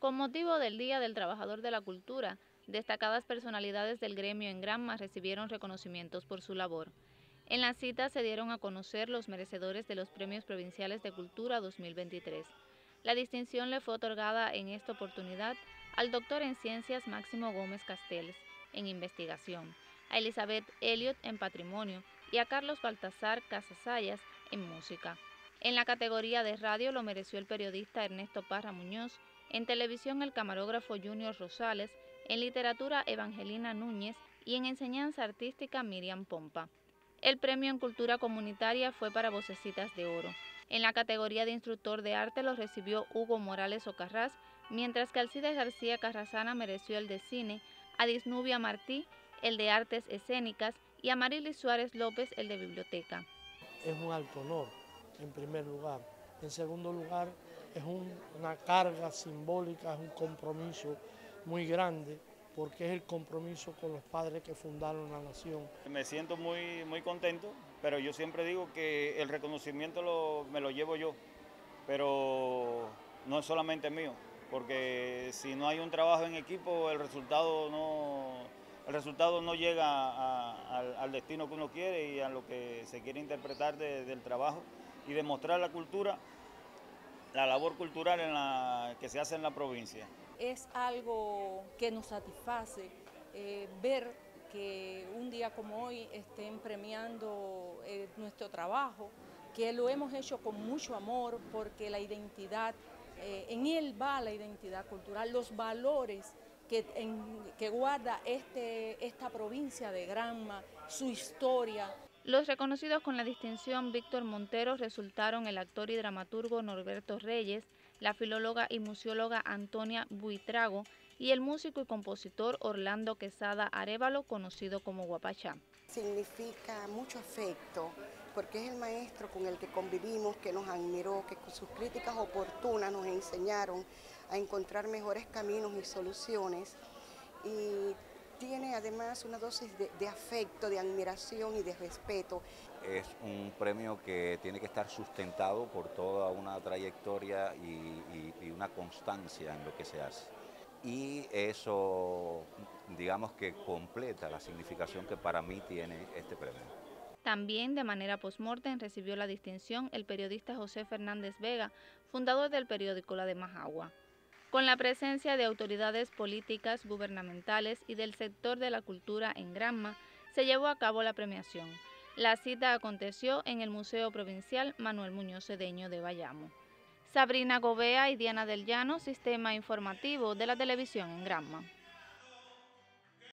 Con motivo del Día del Trabajador de la Cultura, destacadas personalidades del gremio en Granma recibieron reconocimientos por su labor. En la cita se dieron a conocer los merecedores de los Premios Provinciales de Cultura 2023. La distinción le fue otorgada en esta oportunidad al doctor en Ciencias Máximo Gómez Castells, en Investigación, a Elizabeth Elliot en Patrimonio y a Carlos Baltasar Casasayas en Música. En la categoría de radio lo mereció el periodista Ernesto Parra Muñoz, en televisión el camarógrafo Junior Rosales, en literatura Evangelina Núñez y en enseñanza artística Miriam Pompa. El premio en cultura comunitaria fue para Vocecitas de Oro. En la categoría de instructor de arte lo recibió Hugo Morales Ocarraz, mientras que Alcides García Carrazana mereció el de cine, a Disnubia Martí el de artes escénicas y a Marilis Suárez López el de biblioteca. Es un alto honor en primer lugar. En segundo lugar, es una carga simbólica, es un compromiso muy grande, porque es el compromiso con los padres que fundaron la nación. Me siento muy, muy contento, pero yo siempre digo que el reconocimiento me lo llevo yo, pero no es solamente mío, porque si no hay un trabajo en equipo, el resultado no, el resultado no llega al, destino que uno quiere y a lo que se quiere interpretar del trabajo y demostrar la cultura, la labor cultural que se hace en la provincia. Es algo que nos satisface eh, ver que un día como hoy estén premiando eh, nuestro trabajo, que lo hemos hecho con mucho amor porque la identidad, eh, en él va la identidad cultural, los valores que, que guarda este, esta provincia de Granma, su historia. Los reconocidos con la distinción Víctor Montero resultaron el actor y dramaturgo Norberto Reyes, la filóloga y museóloga Antonia Buitrago y el músico y compositor Orlando Quesada Arevalo, conocido como Guapachá. Significa mucho afecto, porque es el maestro con el que convivimos, que nos admiró, que con sus críticas oportunas nos enseñaron a encontrar mejores caminos y soluciones. Y además una dosis de, afecto, de admiración y de respeto. Es un premio que tiene que estar sustentado por toda una trayectoria y, y una constancia en lo que se hace. Y eso, digamos que completa la significación que para mí tiene este premio. También de manera post-mortem recibió la distinción el periodista José Fernández Vega, fundador del periódico La de Majagua con la presencia de autoridades políticas, gubernamentales y del sector de la cultura en Granma, se llevó a cabo la premiación. La cita aconteció en el Museo Provincial Manuel Muñoz Cedeño de Bayamo. Sabrina Gobea y Diana del Llano, Sistema Informativo de la Televisión en Granma.